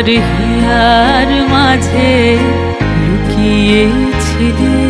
আর here মাঝে লুকিয়েছিলে।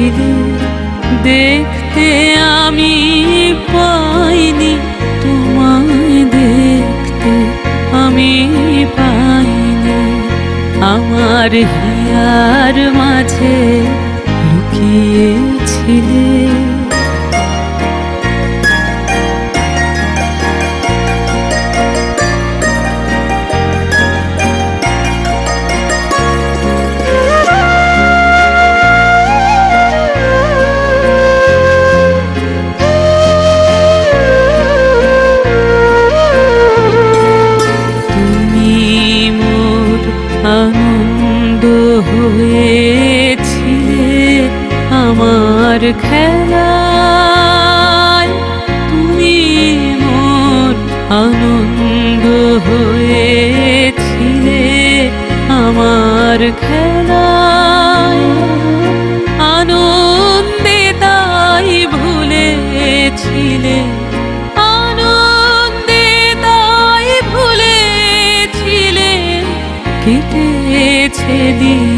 পাখিদের দেখতে আমি পাইনি তোমায় দেখতে আমি পাইনি। আমার হিয়ার মাঝে লুকিয়েছিলে।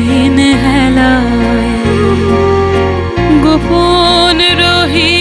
নহে গোপন রহি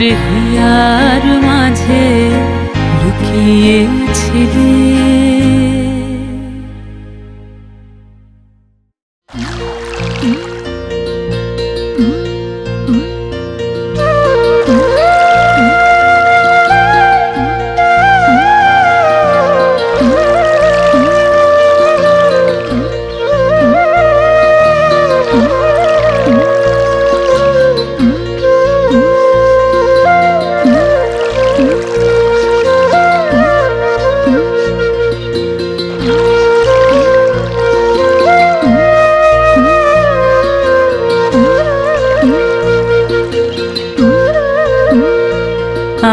प्यार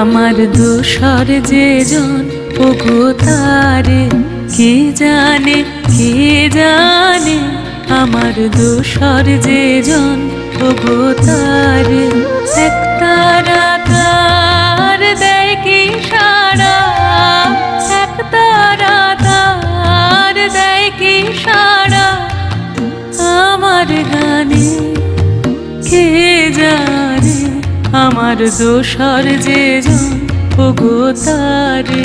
আমার দোষর যে জন, ওগো তারে কে জানে কে জানে? আমার দোষর যে জন, ওগো তারে এক তারা তার দেয় কি সারা এক তারা তার দেয় কি সারা আমার দোষর যে ওগো তারে।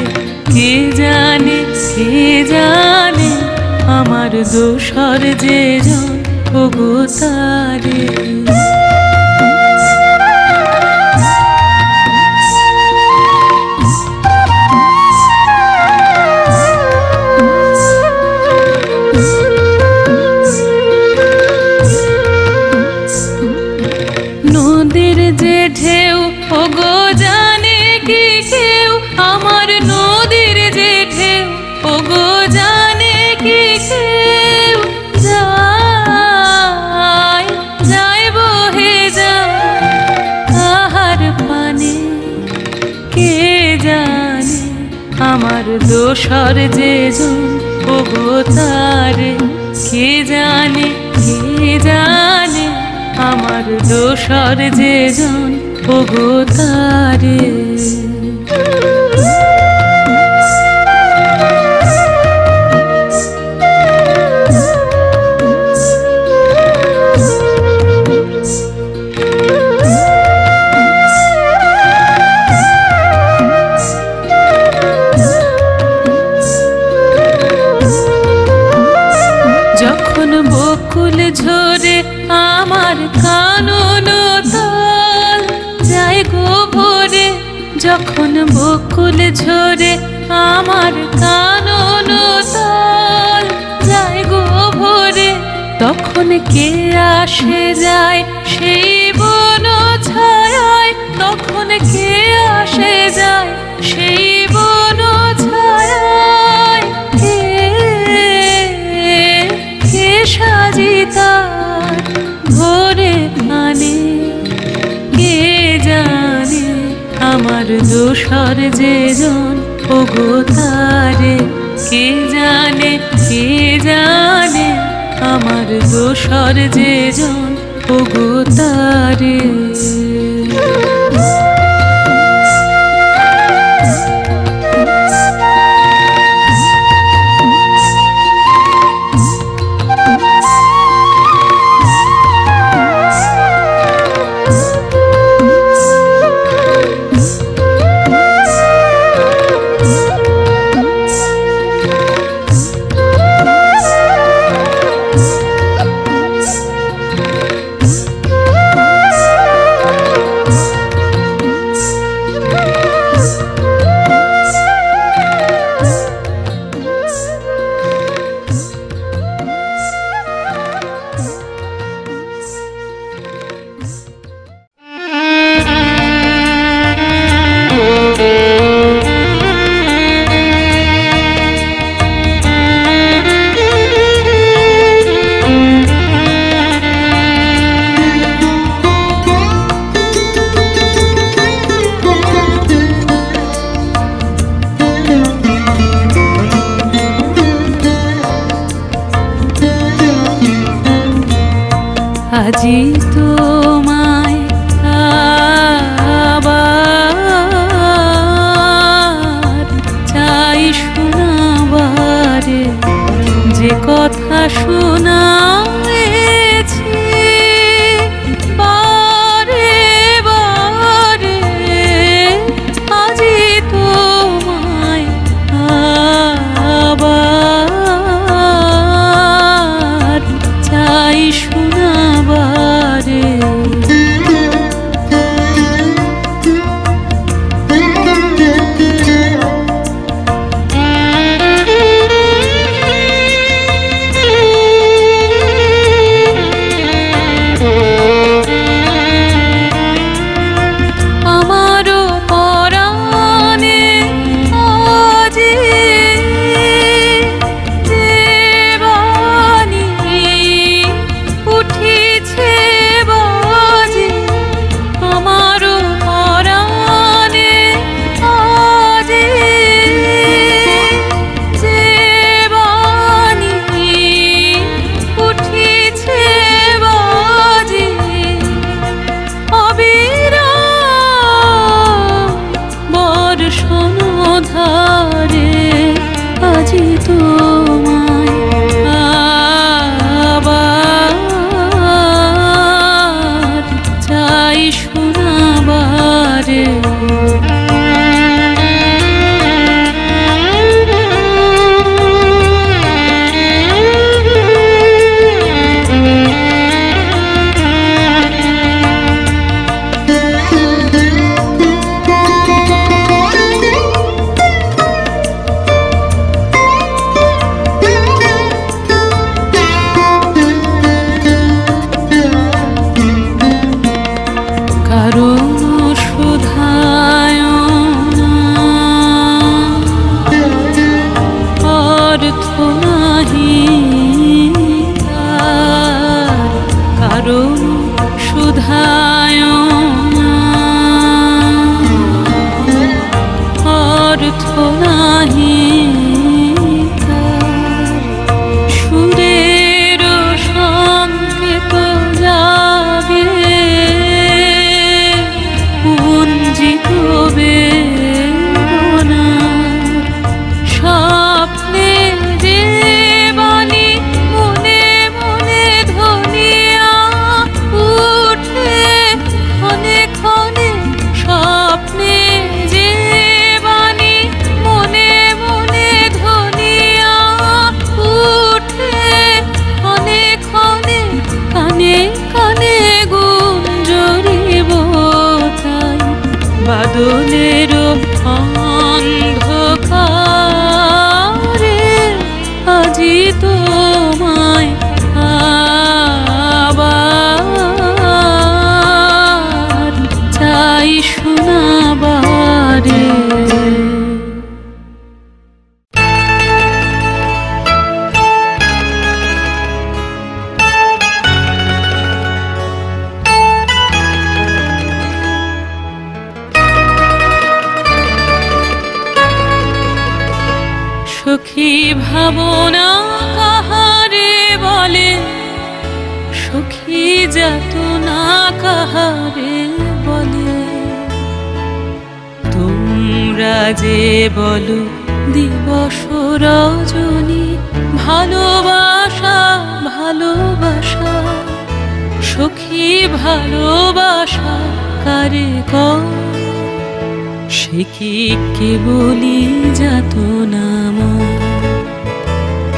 কে জানে কে জানে আমার দোষর যে ওগো তারে। দোষর যে ওগো তারে কে জানে কে জানে? আমার দোষর যে জন তারে। যখন বকুল ঝরে আমার কানন তাল? যায় গো ভোরে, তখন কে আসে যায় সেই বন ছায় তখন কে আসে যায় সেই বন ছায় কে কে সাজিতার ভোরে আনে আমার দোষর যে জন, ওগো তারে কে জানে কে জানে? আমার দোষর যে জন, ওগো তারে। বাদলের অন্ধকারে বলো, দিবস রজনী, ভালোবাসা ভালোবাসা। সখী ভালোবাসা, কারে কর সে কি কেবলি যাত নাম?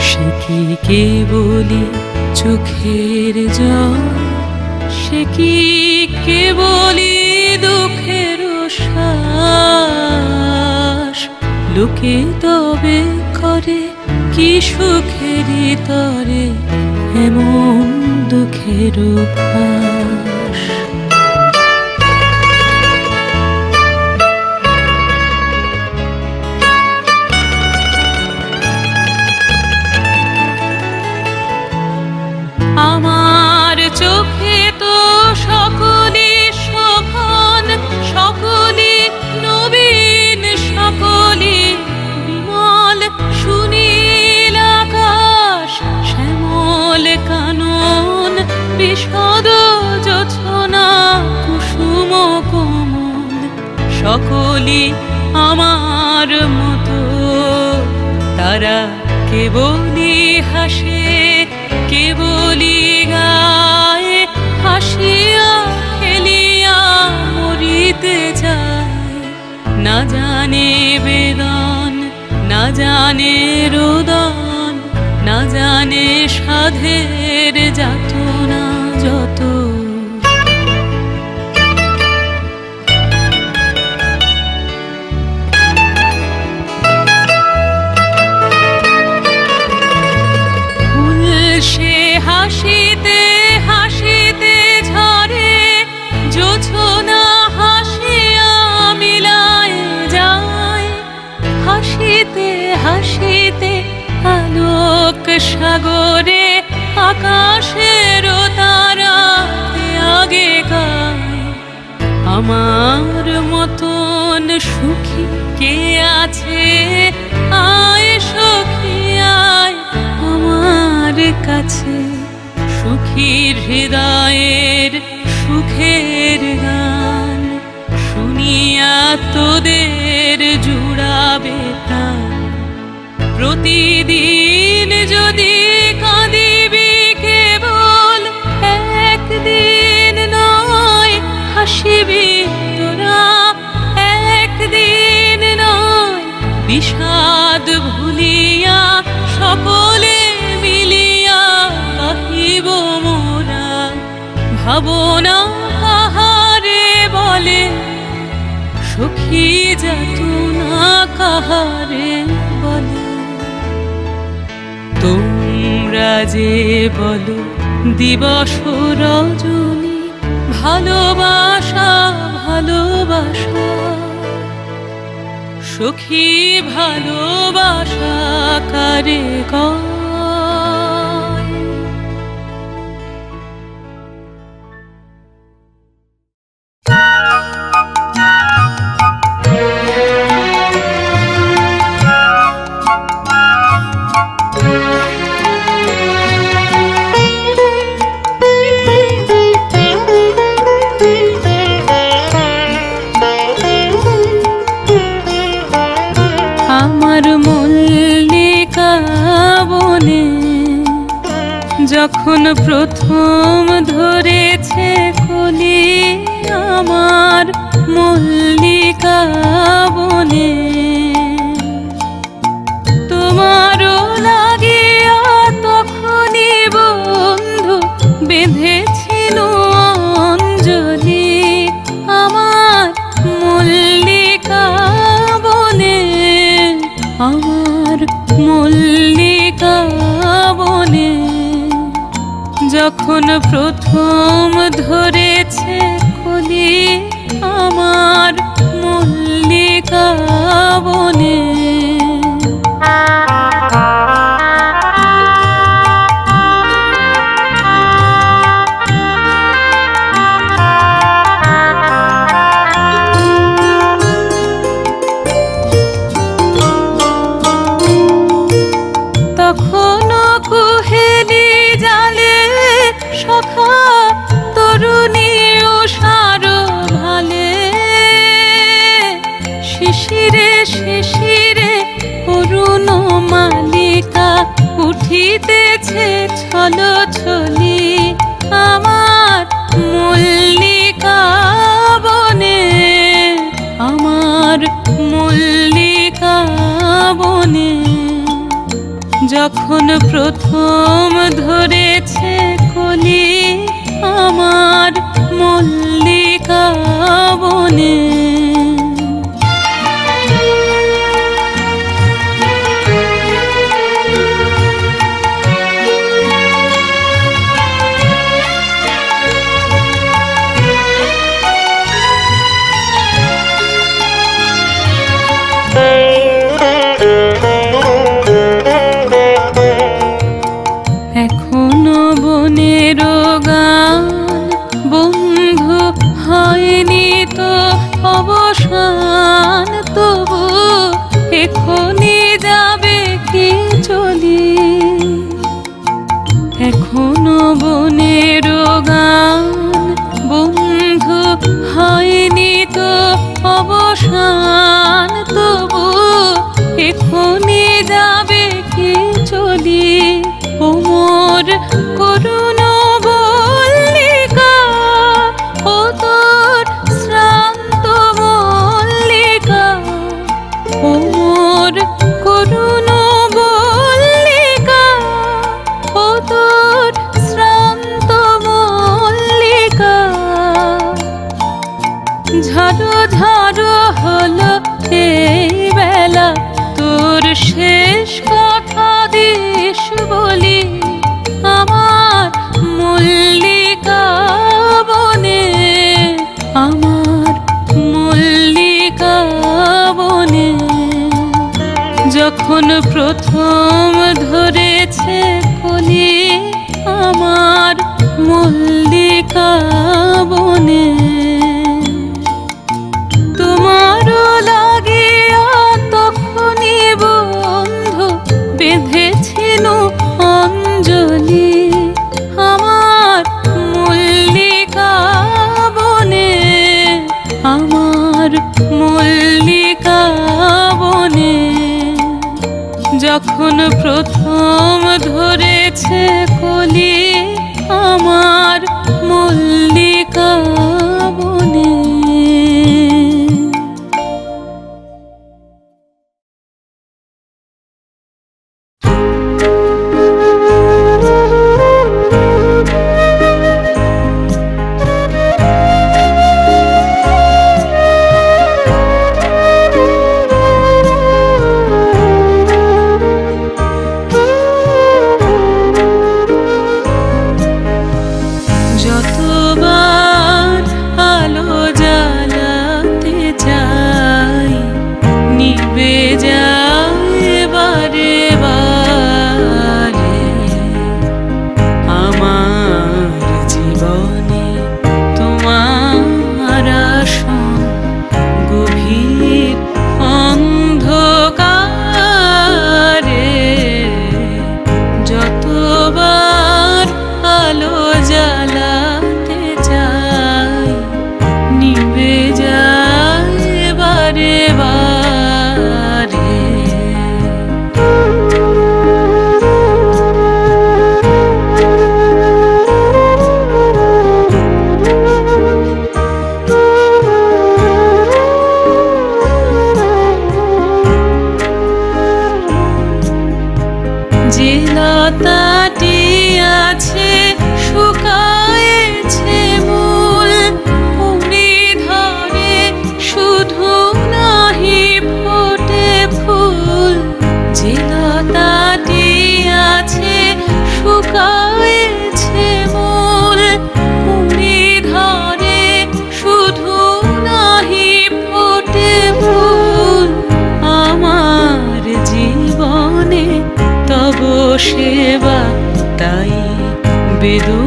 সে কি কেবলি চোখের জল? সে কি কেবলি দুঃখের শ্বাস লোকে তবে করে কি সুখেরই তরে এমন দুঃখের ভাস আমার মতো। তারা কেবলি হাসে, কেবলি গায়ে হাসিয়া খেলিয়া মরিতে যায় না জানে বেদন, না জানে রোদন, না জানে সাধের যাতনা সাগরে, আকাশের তারা আগে আমার মতন সুখী কে আছে? আয় সখী, আয় আমার কাছে। সুখীর হৃদয়ের সুখের গান শুনিয়া তোদের জুড়াবে প্রাণ। প্রতিদিন যদি ভাবনা কাহারে বলে, সখী যাতনা কাহারে বলে। তোমরা যে বলো, দিবস রজনী, ভালোবাসা ভালোবাসা। সখী ভালোবাসা কারে কয়? ঘুম ধরেছে কলি আমার মল্লিকা বনে। তোমার যখন প্রথম ধরেছে কলি আমার মল্লিকা বনে। গেছে ছলো ছলি আমার মল্লিকা বনে। আমার মল্লিকা বনে। যখন প্রথম ধরেছে কলি আমার মল্লিকা বনে। যদি ওমর করুণা যখন প্রথম ধরেছে কলি আমার মল্লিকা। যখন প্রথম ধরেছে কলি আমার মল্লিকা বন। విదు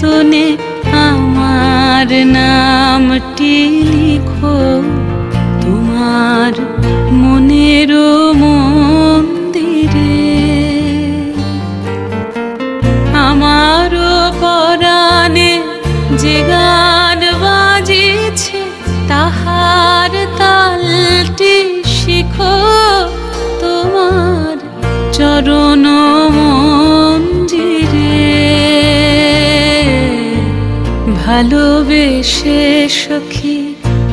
tu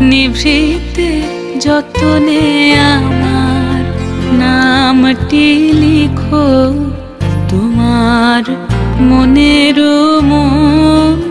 নিভৃতে যতনে আমার নামটি লিখো। তোমার মনের মন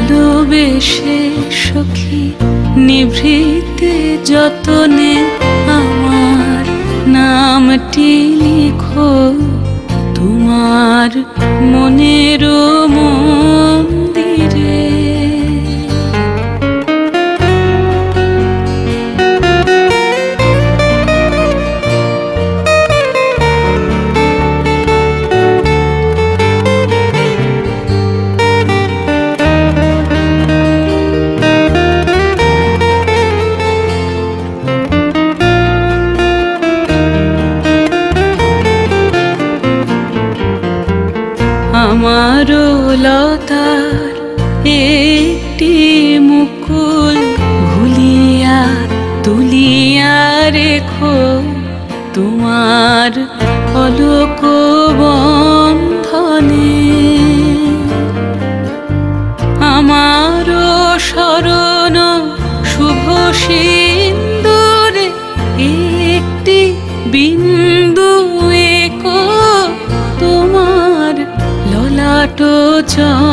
ভালোবেসে সখী নিভৃতে যতনে আমার নামটি লিখো তোমার মনের মন্দিরে চল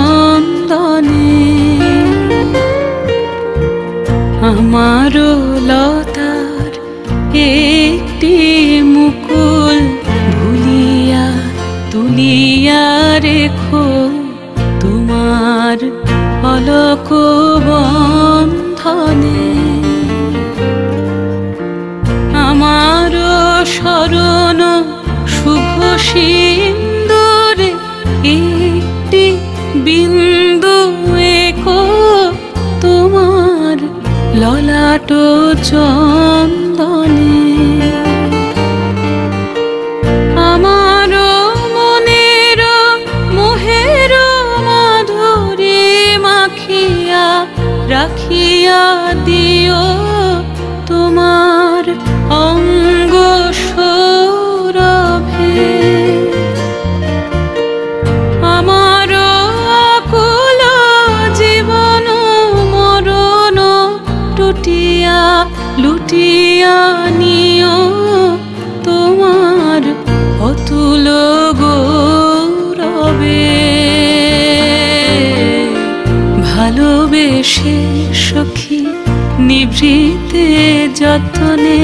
যতনে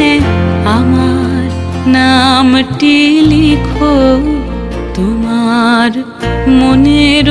আমার নামটি লিখো। তোমার মনের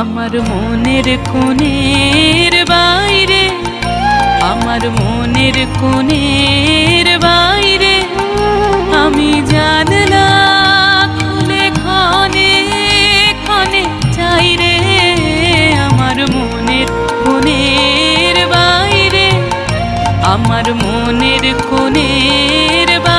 আমার মনের কোণের বাইরে, আমার মনের কোণের বাইরে, আমি জানলা খুলে ক্ষণে ক্ষণে চাই রে, আমার মনের কোণের বাইরে, আমার মনের কোণের বাইরে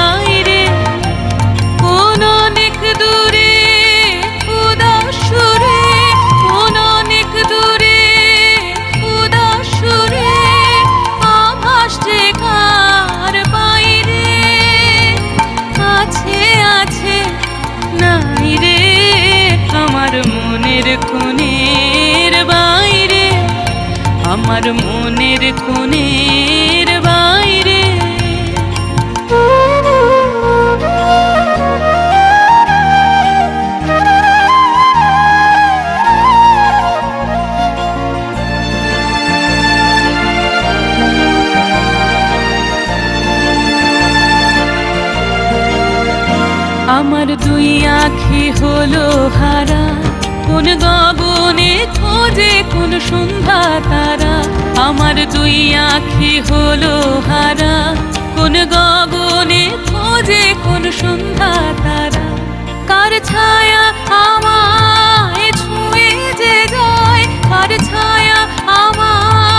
আমার মনের কোণের বাইরে। আমার দুই আখি হলো হারা। কোন গাবনে খোঁজে কোন সন্ধ্যা তারা? আমার দুই আখি হলো হারা। কোন গাবনে খোঁজে কোন সন্ধ্যা তারা? কার ছায়া আমায় ছুঁয়ে যে যায়? কার ছায়া আমায়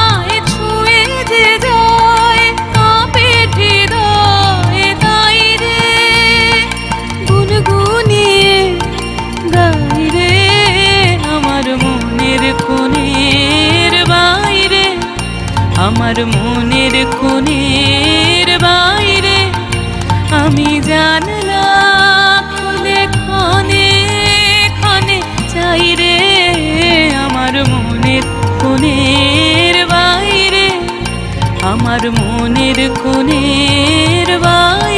চোখের কোণের বাইরে, আমি জানলাম খুলে ক্ষণে ক্ষণে চাই রে আমার মনের কোণের বাইরে, আমার মনের কোণের বাইরে।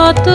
কত